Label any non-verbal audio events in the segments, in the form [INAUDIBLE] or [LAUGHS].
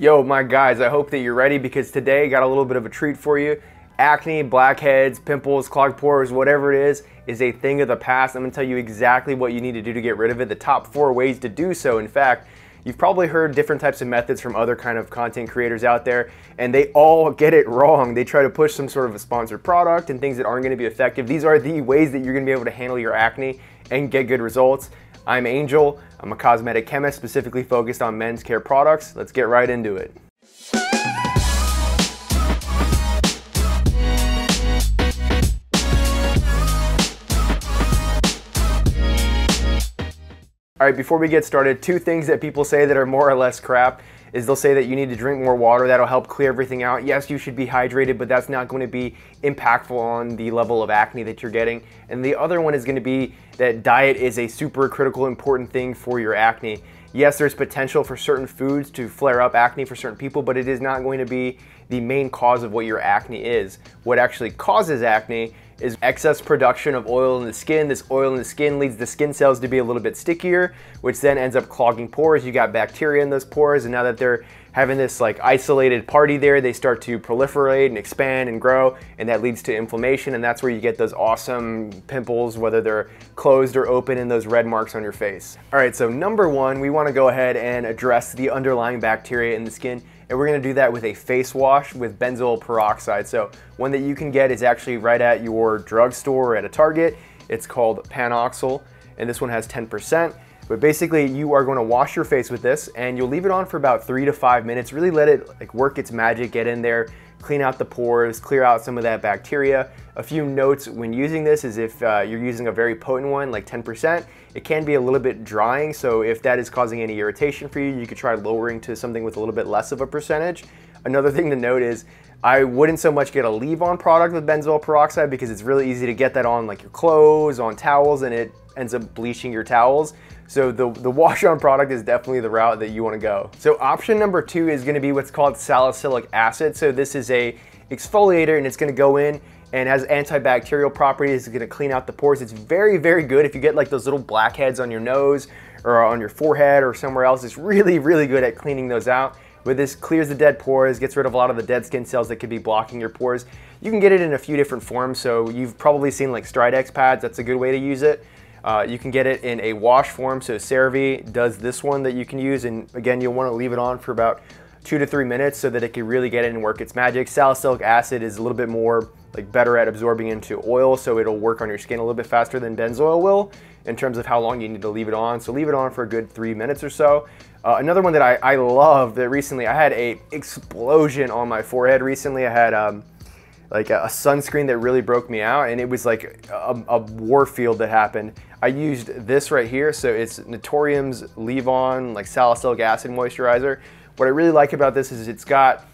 Yo, my guys, I hope that you're ready because today I got a little bit of a treat for you. Acne, blackheads, pimples, clogged pores, whatever it is, is a thing of the past. I'm gonna tell you exactly what you need to do to get rid of it, the top four ways to do so. In fact, you've probably heard different types of methods from other kind of content creators out there, and they all [LAUGHS] get it wrong. They try to push some sort of a sponsored product and things that aren't gonna be effective. These are the ways that you're gonna be able to handle your acne and get good results. I'm Angel. I'm a cosmetic chemist specifically focused on men's care products. Let's get right into it. All right, before we get started, two things that people say that are more or less crap is they'll say that you need to drink more water. That'll help clear everything out. Yes, you should be hydrated, but that's not going to be impactful on the level of acne that you're getting. And the other one is going to be that diet is a super critical, important thing for your acne. Yes, there's potential for certain foods to flare up acne for certain people, but it is not going to be the main cause of what your acne is. What actually causes acne is excess production of oil in the skin. This oil in the skin leads the skin cells to be a little bit stickier, which then ends up clogging pores. You got bacteria in those pores, and now that they're having this like isolated party there, they start to proliferate and expand and grow, and that leads to inflammation, and that's where you get those awesome pimples, whether they're closed or open, and those red marks on your face. All right, so number one, we wanna go ahead and address the underlying bacteria in the skin and we're gonna do that with a face wash with benzoyl peroxide. So one that you can get is actually right at your drugstore or at a Target. It's called Panoxyl, and this one has 10%. But basically you are gonna wash your face with this and you'll leave it on for about three to five minutes. Really let it like work its magic, get in there, clean out the pores, clear out some of that bacteria. A few notes when using this is if uh, you're using a very potent one, like 10%, it can be a little bit drying. So if that is causing any irritation for you, you could try lowering to something with a little bit less of a percentage. Another thing to note is I wouldn't so much get a leave-on product with benzoyl peroxide because it's really easy to get that on like your clothes, on towels, and it ends up bleaching your towels. So the, the wash-on product is definitely the route that you wanna go. So option number two is gonna be what's called salicylic acid. So this is a exfoliator and it's gonna go in and has antibacterial properties. It's gonna clean out the pores. It's very, very good if you get like those little blackheads on your nose or on your forehead or somewhere else. It's really, really good at cleaning those out. With this clears the dead pores, gets rid of a lot of the dead skin cells that could be blocking your pores. You can get it in a few different forms. So you've probably seen like Stridex pads. That's a good way to use it. Uh, you can get it in a wash form. So CeraVe does this one that you can use. And again, you'll want to leave it on for about two to three minutes so that it can really get in and work its magic. Salicylic acid is a little bit more like better at absorbing into oil. So it'll work on your skin a little bit faster than benzoyl will in terms of how long you need to leave it on. So leave it on for a good three minutes or so. Uh, another one that I, I love that recently, I had a explosion on my forehead recently. I had um, like a, sunscreen that really broke me out and it was like a, a war field that happened. I used this right here. So it's Naturium's Leave-On like salicylic acid moisturizer. What I really like about this is it's got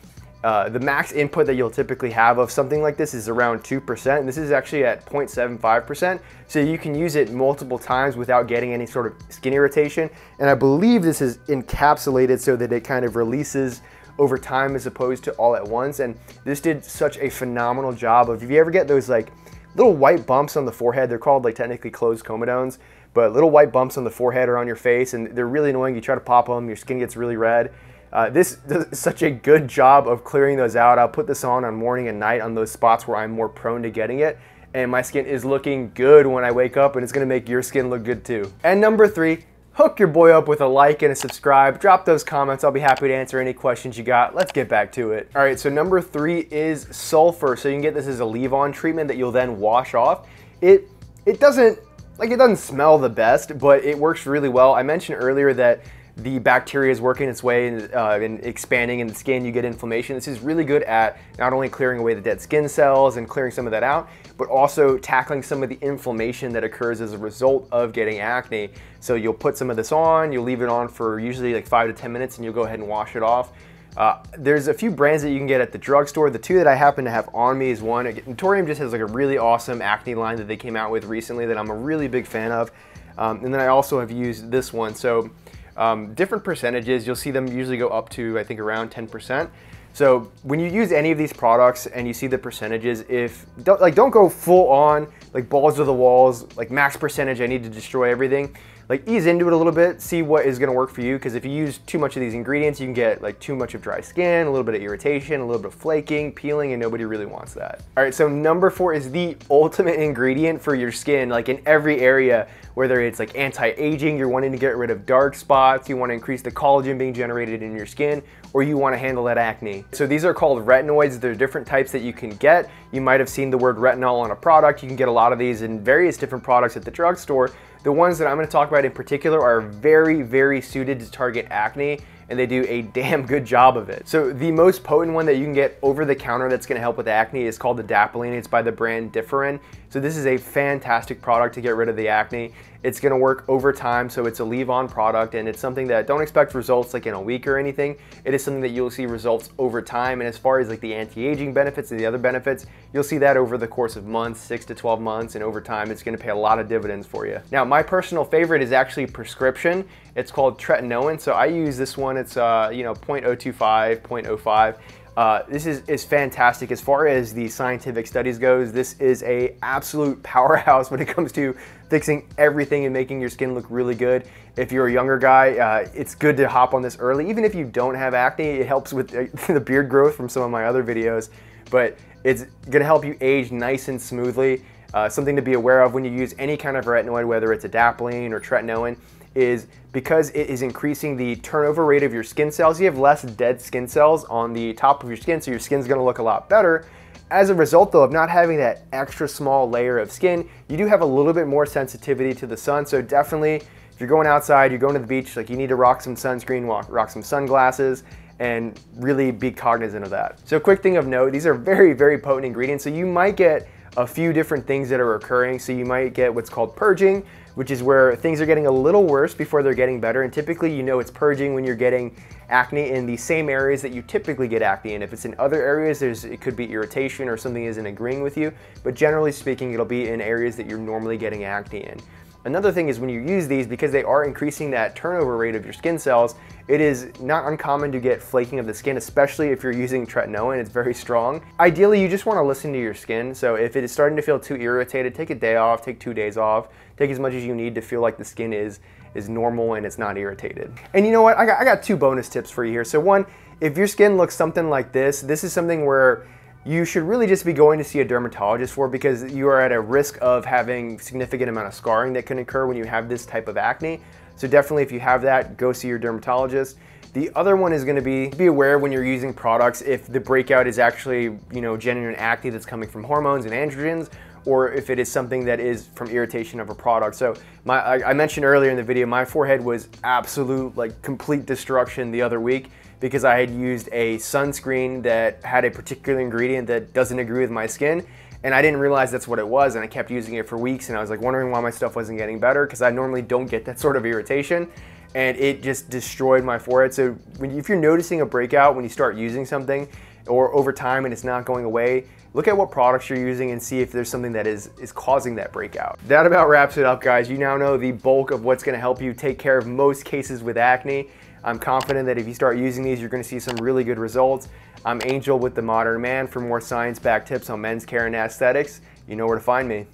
uh, the max input that you'll typically have of something like this is around 2%. This is actually at 0.75%. So you can use it multiple times without getting any sort of skin irritation. And I believe this is encapsulated so that it kind of releases over time as opposed to all at once. And this did such a phenomenal job of, if you ever get those like little white bumps on the forehead, they're called like technically closed comedones, but little white bumps on the forehead or on your face and they're really annoying. You try to pop them, your skin gets really red. Uh, this does [LAUGHS] such a good job of clearing those out. I'll put this on on morning and night on those spots where I'm more prone to getting it. And my skin is looking good when I wake up and it's gonna make your skin look good too. And number three, hook your boy up with a like and a subscribe. Drop those comments. I'll be happy to answer any questions you got. Let's get back to it. All right, so number three is sulfur. So you can get this as a leave-on treatment that you'll then wash off. It, it doesn't, like it doesn't smell the best, but it works really well. I mentioned earlier that the bacteria is working its way and, uh, expanding in the skin, you get inflammation. This is really good at not only clearing away the dead skin cells and clearing some of that out, but also tackling some of the inflammation that occurs as a result of getting acne. So you'll put some of this on, you'll leave it on for usually like five to 10 minutes and you'll go ahead and wash it off. Uh, there's a few brands that you can get at the drugstore. The two that I happen to have on me is one, Naturium just has like a really awesome acne line that they came out with recently that I'm a really big fan of. Um, and then I also have used this one. So um, different percentages, you'll see them usually go up to, I think, around 10%. So when you use any of these products and you see the percentages, if don't like don't go full on like balls to the walls, like max percentage, I need to destroy everything. Like ease into it a little bit, see what is gonna work for you. Because if you use too much of these ingredients, you can get like too much of dry skin, a little bit of irritation, a little bit of flaking, peeling, and nobody really wants that. All right, so number four is the ultimate ingredient for your skin, like in every area, whether it's like anti-aging, you're wanting to get rid of dark spots, you wanna increase the collagen being generated in your skin, or you wanna handle that acne. So these are called retinoids. There are different types that you can get. You might have seen the word retinol on a product. You can get a lot of these in various different products at the drugstore. The ones that I'm gonna talk about in particular are very, very suited to target acne and they do a [LAUGHS] damn good job of it. So the most potent one that you can get over the counter that's gonna help with acne is called the Adapalene. It's by the brand Differin. So this is a fantastic product to get rid of the acne. It's gonna work over time, so it's a leave-on product and it's something that don't expect results like in a week or anything. It is something that you'll see results over time. And as far as like the anti-aging benefits and the other benefits, you'll see that over the course of months, six to 12 months, and over time, it's gonna pay a lot of dividends for you. Now, my personal favorite is actually prescription. It's called tretinoin. So I use this one, it's uh, you know 0.025, 0.05. Uh, this is, is fantastic. As far as the scientific studies goes, this is a absolute [LAUGHS] powerhouse when it comes to fixing everything and making your skin look really good. If you're a younger guy, uh, it's good to hop on this early. Even if you don't have acne, it helps with the [LAUGHS] beard growth from some of my other videos, but it's gonna help you age nice and smoothly. Uh, something to be aware of when you use any kind of retinoid, whether it's adapalene or tretinoin, is because it is increasing the turnover rate of your skin cells, you have less dead skin cells on the top of your skin, so your skin's gonna look a lot better. As a result though of not having that extra small layer of skin, you do have a little bit more sensitivity to the sun, so definitely if you're going outside, you're going to the beach, like you need to rock some sunscreen, rock, rock some sunglasses, and really be cognizant of that. So quick thing of note, these are very, very potent ingredients, so you might get a few different things that are occurring. So you might get what's called purging, which is where things are getting a little worse before they're getting better. And typically, you know it's purging when you're getting acne in the same areas that you typically get acne in. If it's in other areas, there's it could be irritation or something isn't agreeing with you. But generally speaking, it'll be in areas that you're normally getting acne in. Another thing is when you use these, because they are increasing that turnover rate of your skin cells, it is not uncommon to get flaking of the skin, especially if you're using tretinoin, it's very strong. Ideally, you just wanna listen to your skin. So if it is starting to feel too irritated, take a day off, take two days off, take as much as you need to feel like the skin is, is normal and it's not irritated. And you know what, I got, I got two bonus tips for you here. So one, if your skin looks something like this, this is something where you should really just be going to see a dermatologist for because you are at a risk of having significant amount of scarring that can occur when you have this type of acne. So definitely if you have that, go see your dermatologist. The other one is gonna be, be aware when you're using products if the breakout is actually, you know, genuine acne that's coming from hormones and androgens, or if it is something that is from irritation of a product. So my, I, I mentioned earlier in the video, my forehead was absolute, like complete destruction the other week because I had used a sunscreen that had a particular ingredient that doesn't agree with my skin and I didn't realize that's what it was and I kept using it for weeks and I was like wondering why my stuff wasn't getting better because I normally don't get that [LAUGHS] sort of irritation and it just destroyed my forehead. So when, if you're noticing a breakout when you start using something or over time and it's not going away, look at what products you're using and see if there's something that is, is causing that breakout. That about wraps it up guys. You now know the bulk of what's gonna help you take care of most cases with acne. I'm confident that if you start using these, you're gonna see some really good results. I'm Angel with The Modern Man. For more science-backed tips on men's care and aesthetics, you know where to find me.